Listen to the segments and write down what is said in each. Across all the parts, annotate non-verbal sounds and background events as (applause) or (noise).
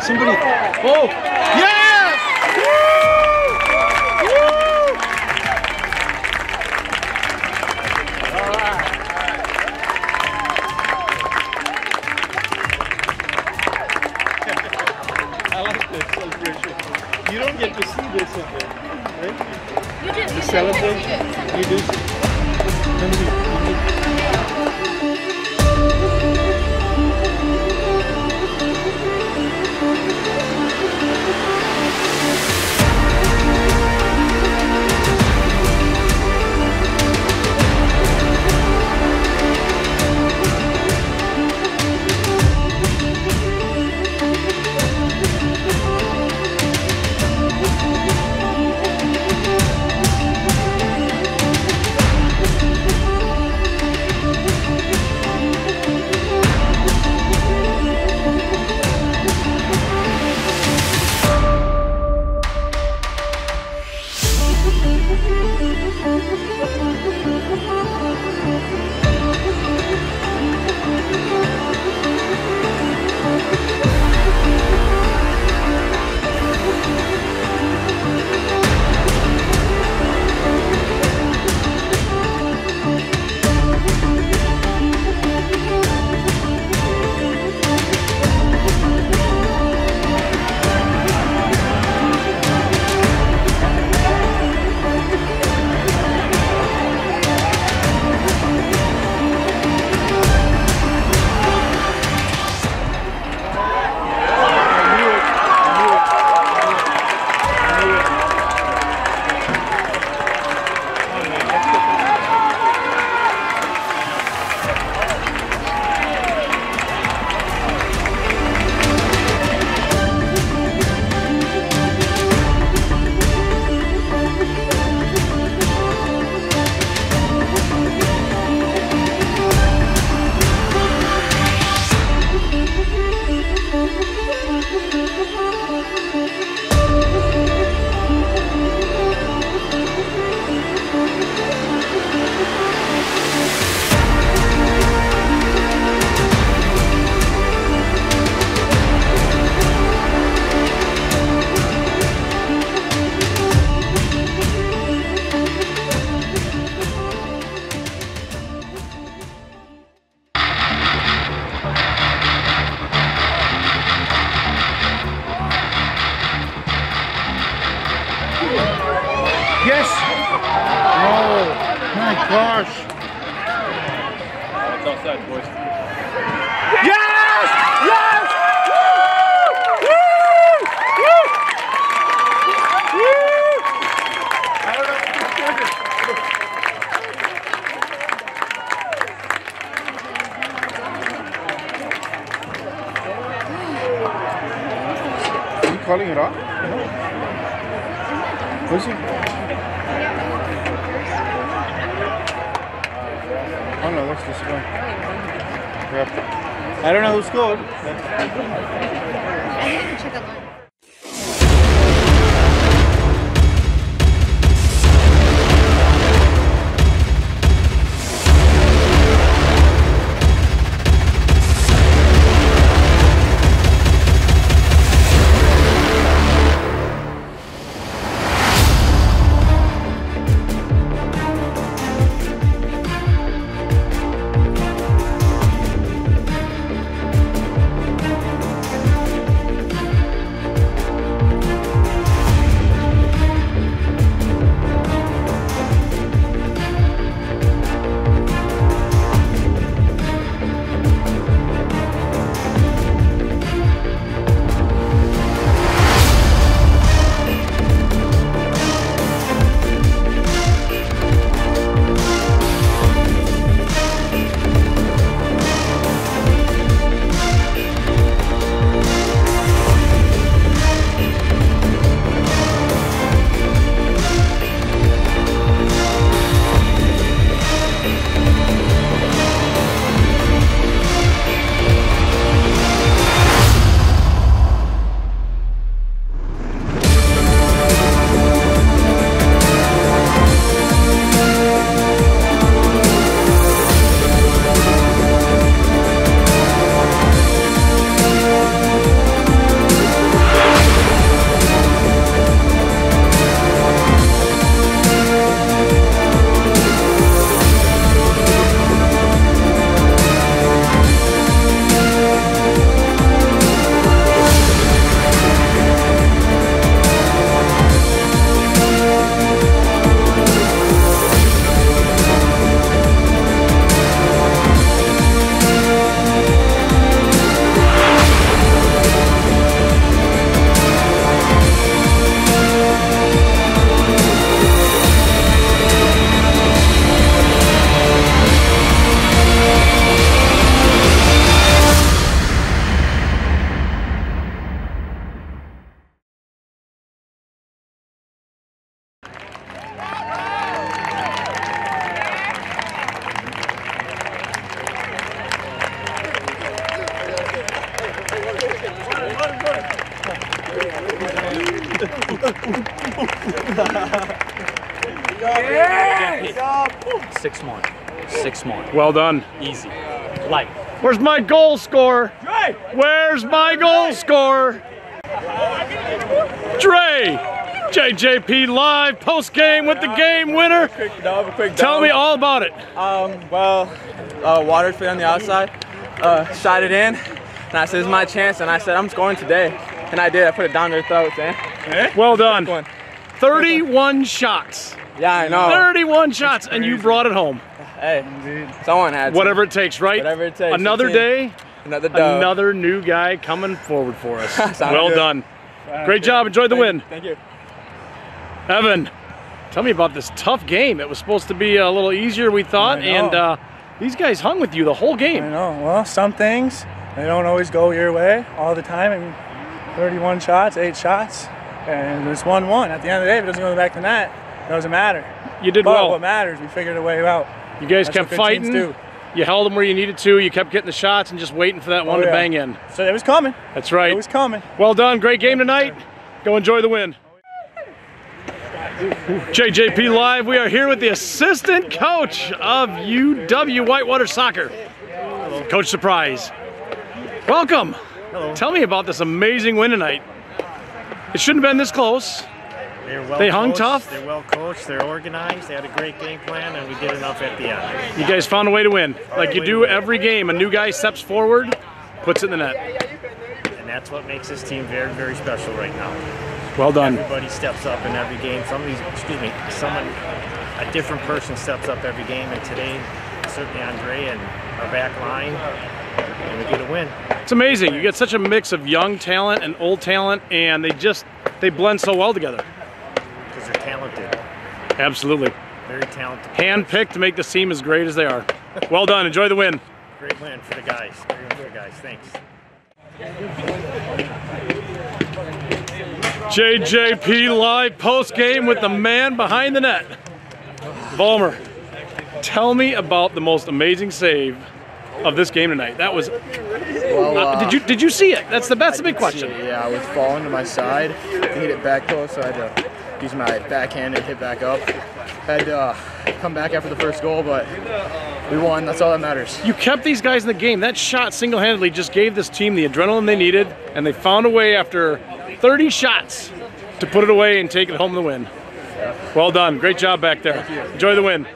somebody. Oh, yes! Woo! Woo! All right. I like this celebration. You don't get to see this in there, right? You do. To celebrate, you do. Let Yes! Oh, my gosh. It's outside, boys. Yes! Yes! Woo! Woo! Woo! Woo! I don't know calling it off? Was he? This one. I don't know who scored. I to check a Six more. Six more. Well done. Easy. Light. Where's my goal scorer? Where's my goal scorer? Dre. JJP live post game with the game winner. Quick dub, quick Tell me all about it. Um, well, uh, water fit on the outside, uh, shot it in, and I said, "This is my chance," and I said, "I'm scoring today," and I did. I put it down their throats, man. Well done. 31 shots. Yeah, I know. 31 shots, and you brought it home. Hey, someone had to. Whatever it takes, right? Whatever it takes. Another day, Another dub. another new guy coming forward for us. (laughs) Well good. done. Great job. Enjoy the win. Thank you. Evan, tell me about this tough game. It was supposed to be a little easier, we thought, and uh, these guys hung with you the whole game. I know. Well, some things they don't always go your way all the time. I mean, 31 shots, eight shots, and it's one-one. At the end of the day, if it doesn't go back to net, it doesn't matter. You did But well. what matters, we figured a way out. You guys That's kept what good teams fighting. You held them where you needed to. You kept getting the shots and just waiting for that one Oh, to bang in. So it was coming. That's right. It was coming. Well done. Great game tonight. Go enjoy the win. JJP Live, we are here with the assistant coach of UW Whitewater Soccer, Coach Surprise. Welcome. Hello. Tell me about this amazing win tonight. It shouldn't have been this close. They're well They hung coached, tough? They're well coached. They're organized. They had a great game plan, and we did enough at the end. You guys found a way to win. Like you do every game. A new guy steps forward, puts it in the net. And that's what makes this team very, very special right now. Well done. Everybody steps up in every game. Somebody's, excuse me, someone, a different person steps up every game. And today, certainly Andre and our back line, and we get a win. It's amazing. You get such a mix of young talent and old talent, and they just they blend so well together. because they're talented, Absolutely. very talented. Handpicked to make this team as great as they are. Well done. Enjoy the win. Great win for the guys. Great win for the guys. Thanks. JJP live post game with the man behind the net. Vollmer, tell me about the most amazing save of this game tonight. That was. uh, did you did you see it? That's the that's the big question. Yeah, I was falling to my side to hit it back close, so I had to use my backhand and hit back up. Had to uh, come back after the first goal, but we won. That's all that matters. You kept these guys in the game. That shot single-handedly just gave this team the adrenaline they needed, and they found a way after 30 shots to put it away and take it home the win. Well done. Great job back there. Enjoy the win.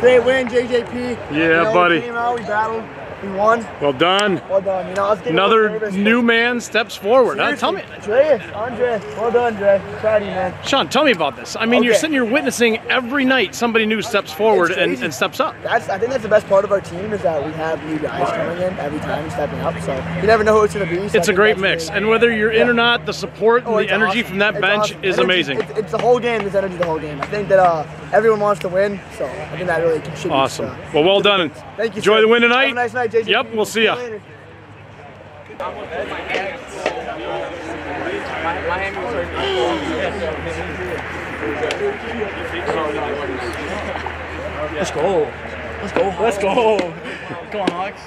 Great win, JJP. Yeah, You know, buddy. We came out, we battled, we won. Well done. Well done. You know, I was getting Another nervous, new man steps forward. Huh? Tell me, Dre, Andre, well done, Dre. Proud of you, man. Sean, tell me about this. I mean, you're sitting here witnessing every night somebody new steps forward and, and steps up. That's I think that's the best part of our team is that we have new guys coming in every time stepping up. So you never know who it's gonna be. so It's a great mix. really- And whether you're in or not, the support and Oh, the energy awesome. from that It's bench awesome. is Energy- amazing. It's, it's the whole game. There's energy the whole game. I think that uh, everyone wants to win, so I think that really contributes. Awesome. uh, Well, well done. Thank you. Enjoy sir. the win Have tonight. a nice night, JJP. Yep, we'll see ya. later. Let's go. Let's go. Let's go. Come on, Hawks.